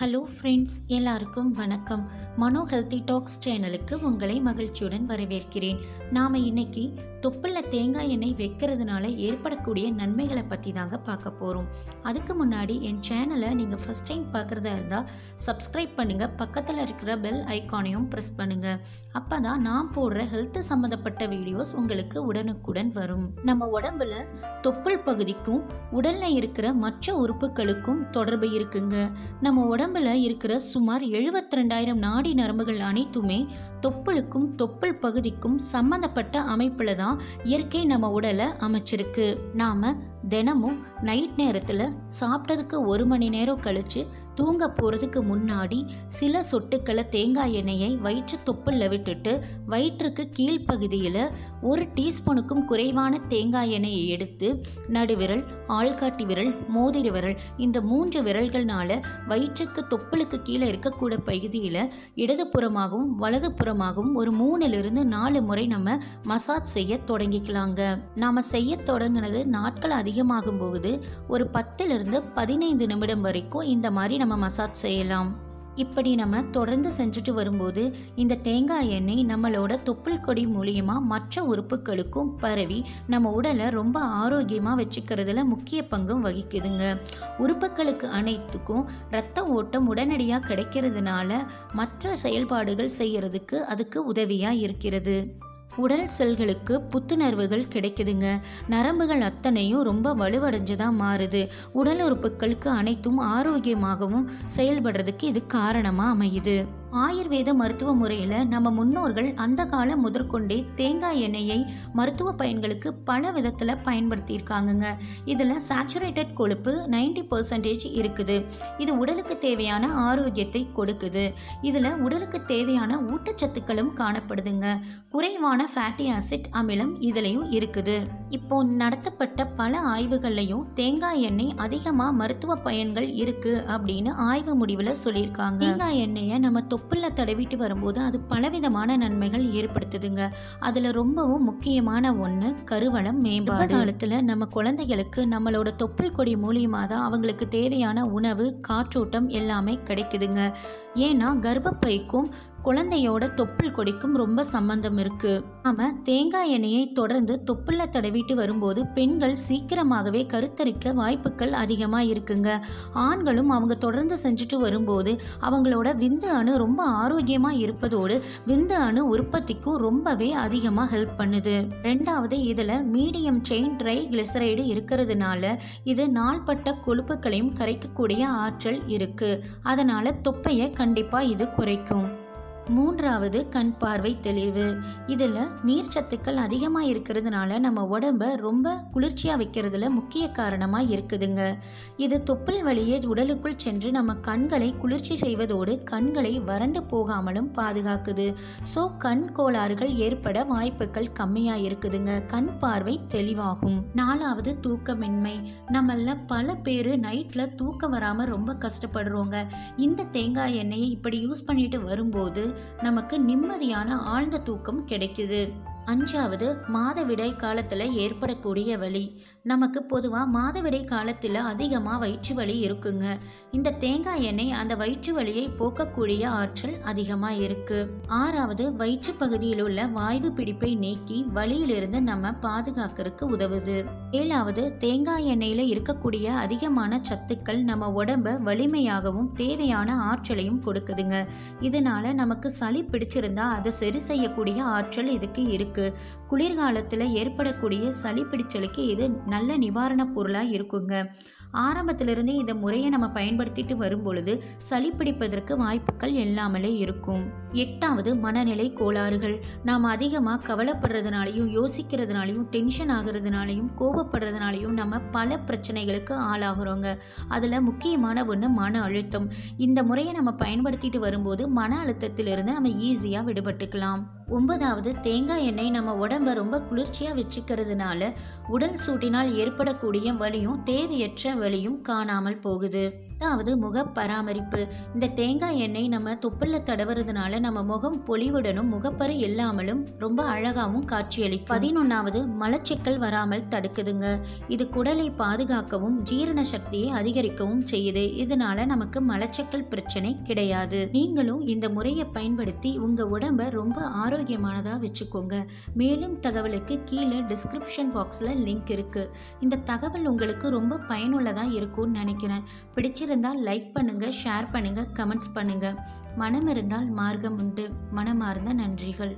Hello friends எல்லாருக்கும் வணக்கம். மனோ healthy tax சேனலுக்கு உங்களை மகிழ்ச்சியுடன் வரவேற்கிறேன். நாம் இன்னைக்கு தொப்புள்ள தேங்காய் எண்ணெய் வைக்கிறதுனால ஏற்படக்கூடிய நன்மைகளை பற்றி தாங்க பார்க்க போகிறோம் அதுக்கு முன்னாடி என் சேனலை நீங்கள் ஃபஸ்ட் டைம் பார்க்குறதா இருந்தால் சப்ஸ்கிரைப் பண்ணுங்கள் பக்கத்தில் இருக்கிற பெல் ஐக்கானையும் ப்ரெஸ் பண்ணுங்கள் அப்போ தான் நான் போடுற ஹெல்த் சம்மந்தப்பட்ட வீடியோஸ் உங்களுக்கு உடனுக்குடன் வரும். நம்ம உடம்புல தொப்புள் பகுதிக்கும் உடலில் இருக்கிற மற்ற உறுப்புகளுக்கும் தொடர்பு இருக்குங்க. நம்ம உடம்புல இருக்கிற சுமார் எழுபத்தி ரெண்டாயிரம் நாடி நரம்புகள் அனைத்துமே தொப்புளுக்கும் தொப்புள் பகுதிக்கும் சம்பந்தப்பட்ட அமைப்பில் தான் இயற்கை நம்ம உடலை அமைச்சிருக்கு. நாம் தினமும் நைட் நேரத்தில் சாப்பிட்டதுக்கு ஒரு மணி நேரம் கழித்து தூங்க போகிறதுக்கு முன்னாடி சில சொட்டுக்களை தேங்காய் எண்ணெயை வயிற்று தொப்புளில் விட்டுட்டு வயிற்றுக்கு கீழ்ப்பகுதியில் ஒரு டீஸ்பூனுக்கும் குறைவான தேங்காய் எண்ணெயை எடுத்து நடுவிரல் ஆள்காட்டி விரல் மோதிர விரல் இந்த மூன்று விரல்கள்னால வயிற்றுக்கு தொப்புளுக்கு கீழே இருக்கக்கூடிய பகுதியில் இடதுபுறமாகவும் வலதுபுறமாகவும் ஒரு மூணிலிருந்து நாலு முறை நம்ம மசாஜ் செய்ய தொடங்கிக்கலாங்க. நாம் செய்ய தொடங்கினது நாட்கள் அதிகமாகும் போது ஒரு பத்துலேருந்து பதினைந்து நிமிடம் வரைக்கும் இந்த மாதிரி நம்ம மசாஜ் செய்யலாம். இப்படி நம்ம தொடர்ந்து செஞ்சுட்டு வரும்போது இந்த தேங்காய் எண்ணெய் நம்மளோட தொப்புள் கொடி மூலியமாக மற்ற உறுப்புகளுக்கும் பரவி நம்ம உடலை ரொம்ப ஆரோக்கியமாக வச்சுக்கிறதுல முக்கிய பங்கும் வகிக்குதுங்க. உறுப்புகளுக்கு அனைத்துக்கும் இரத்த ஓட்டம் உடனடியாக கிடைக்கிறதுனால மற்ற செயல்பாடுகள் செய்கிறதுக்கு அதுக்கு உதவியாக இருக்கிறது. உடல் செல்களுக்கு புத்துணர்வுகள் கிடைக்குதுங்க. நரம்புகள் அத்தனையும் ரொம்ப வலுவடைஞ்சதாக மாறுது. உடல் உறுப்புகளுக்கு அனைத்தும் ஆரோக்கியமாகவும் செயல்படுறதுக்கு இது காரணமாக அமையுது. ஆயுர்வேத மருத்துவ முறையில் நம்ம முன்னோர்கள் அந்த காலம் முதற்கொண்டே தேங்காய் எண்ணெயை மருத்துவ பயன்களுக்கு பல விதத்தில் பயன்படுத்தியிருக்காங்கங்க. இதில் சேச்சுரேட்டட் கொழுப்பு 90% பர்சன்டேஜ் இருக்குது. இது உடலுக்கு தேவையான ஆரோக்கியத்தை கொடுக்குது. இதில் உடலுக்கு தேவையான ஊட்டச்சத்துக்களும் காணப்படுதுங்க. குறைவான ஃபேட்டி ஆசிட் அமிலம் இதுலேயும் இருக்குது. இப்போ நடத்தப்பட்ட பல ஆய்வுகள்லையும் தேங்காய் எண்ணெய் அதிகமாக மருத்துவ பயன்கள் இருக்கு அப்படின்னு ஆய்வு முடிவில் சொல்லியிருக்காங்க. தேங்காய் எண்ணெயை நம்ம தொப்புல தடவிட்டு வரும்போது அது பலவிதமான நன்மைகள் ஏற்படுத்துதுங்க. அதில் ரொம்பவும் முக்கியமான ஒன்று கருவளம் மேம்பாடு. காலத்தில்? நம்ம குழந்தைகளுக்கு நம்மளோட தொப்புள் கொடி மூலியமாக தான் அவங்களுக்கு தேவையான உணவு காற்றோட்டம் எல்லாமே கிடைக்குதுங்க. ஏன்னா கர்ப்பப்பைக்கும் குழந்தையோட தொப்புள் கொடிக்கும் ரொம்ப சம்பந்தம் இருக்கு. நாம தேங்காய் எண்ணெயை தொடர்ந்து தொப்புள்ள தடவிட்டு வரும்போது பெண்கள் சீக்கிரமாகவே கருத்தரிக்க வாய்ப்புகள் அதிகமாக இருக்குங்க. ஆண்களும் அவங்க தொடர்ந்து செஞ்சுட்டு வரும்போது அவங்களோட விந்து அணு ரொம்ப ஆரோக்கியமாக இருப்பதோடு விந்து அணு உற்பத்திக்கும் ரொம்பவே அதிகமாக ஹெல்ப் பண்ணுது. ரெண்டாவது இதில் மீடியம் செயின் ட்ரை கிளிசரைடு இருக்கிறதுனால இது நாள்பட்ட கொழுப்புகளையும் கரைக்கக்கூடிய ஆற்றல் இருக்கு. அதனால தொப்பையை கண்டிப்பாக இது குறைக்கும். மூன்றாவது கண் பார்வை தெளிவு. இதில் நீர்ச்சத்துக்கள் அதிகமாக இருக்கிறதுனால நம்ம உடம்ப ரொம்ப குளிர்ச்சியாக வைக்கிறதுல முக்கிய காரணமாக இருக்குதுங்க. இது தொப்புள் வழியே உடலுக்குள் சென்று நம்ம கண்களை குளிர்ச்சி செய்வதோடு கண்களை வறண்டு போகாமலும் பாதுகாக்குது. ஸோ கண் கோளாறுகள் ஏற்பட வாய்ப்புகள் கம்மியாக இருக்குதுங்க. கண் பார்வை தெளிவாகும். நாலாவது தூக்கமின்மை. நம்மள பல பேர் நைட்டில் தூக்கம் வராமல் ரொம்ப கஷ்டப்படுறோங்க. இந்த தேங்காய் எண்ணெயை இப்படி யூஸ் பண்ணிட்டு வரும்போது நமக்கு நிம்மதியான ஆழ்ந்த தூக்கம் கிடைக்குது. அஞ்சாவது மாதவிடாய் காலத்தில் ஏற்படக்கூடிய வலி. நமக்கு பொதுவாக மாதவிடை காலத்தில் அதிகமாக வயிற்று வலி இருக்குங்க. இந்த தேங்காய் எண்ணெய் அந்த வயிற்று வலியை போக்கக்கூடிய ஆற்றல் அதிகமாக இருக்கு. ஆறாவது வயிற்று பகுதியில் உள்ள வாய்வு பிடிப்பை நீக்கி வலியிலிருந்து நம்ம பாதுகாக்கிறதுக்கு உதவுது. ஏழாவது தேங்காய் எண்ணெயில் இருக்கக்கூடிய அதிகமான சத்துக்கள் நம்ம உடம்ப வலிமையாகவும் தேவையான ஆற்றலையும் கொடுக்குதுங்க. இதனால நமக்கு சளி பிடிச்சிருந்தா அதை சரி செய்யக்கூடிய ஆற்றல் இதுக்கு இருக்கு. குளிர்காலத்தில் ஏற்படக்கூடிய சளி பிடிச்சலுக்கு இது நல்ல நிவாரணப் பொருளாக இருக்குங்க. ஆரம்பத்திலிருந்தே இந்த முறையை நம்ம பயன்படுத்திட்டு வரும் பொழுது சளி பிடிப்பதற்கு வாய்ப்புகள் இல்லாமலே இருக்கும். எட்டாவது மனநிலை கோளாறுகள். நாம் அதிகமாக கவலைப்படுறதுனாலையும் யோசிக்கிறதுனாலையும் டென்ஷன் ஆகிறதுனாலையும் கோபப்படுறதுனாலையும் நம்ம பல பிரச்சனைகளுக்கு ஆளாகிறோங்க. அதில் முக்கியமான ஒன்று மன அழுத்தம். இந்த முறையை நம்ம பயன்படுத்திட்டு வரும்போது மன அழுத்தத்திலிருந்து நம்ம ஈஸியாக விடுபட்டுக்கலாம். ஒன்பதாவது தேங்காய் எண்ணெய் நம்ம உடம்ப ரொம்ப குளிர்ச்சியாக வச்சுக்கிறதுனால உடல் சூட்டினால் ஏற்படக்கூடிய வலியும் தேவையற்ற வலியும் காணாமல் போகுது. பத்தாவது முக பராமரிப்பு இந்த தேங்காய் எண்ணெய் நம்ம தொப்புள்ள தடவுறதுனால நம்ம முகம் பொலிவுடனும் முகப்பரு இல்லாமலும் ரொம்ப அழகாகவும் காட்சியளிக்கும். பதினொன்றாவது மலச்சிக்கல் வராமல் தடுக்குதுங்க. இது குடலை பாதுகாக்கவும் ஜீரண சக்தியை அதிகரிக்கவும் செய்யுது. இதனால நமக்கு மலச்சிக்கல் பிரச்சனை கிடையாது. நீங்களும் இந்த முறையை பயன்படுத்தி உங்க உடம்ப ரொம்ப ஆரோக்கியமானதாக வச்சுக்கோங்க. மேலும் தகவலுக்கு கீழே டிஸ்கிரிப்ஷன் பாக்ஸில் லிங்க் இருக்கு. இந்த தகவல் உங்களுக்கு ரொம்ப பயனுள்ளதாக இருக்கும்னு நினைக்கிறேன். பிடிச்சிருந்தால் லைக் பண்ணுங்க ஷேர் பண்ணுங்க கமெண்ட்ஸ் பண்ணுங்க. மனம் இருந்தால் மார்க்கம் உண்டு. மனமார்ந்த நன்றிகள்.